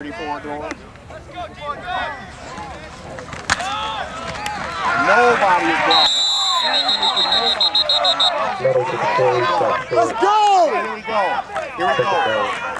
34. Nobody is blocked. Let's go! Here we go. Here we go.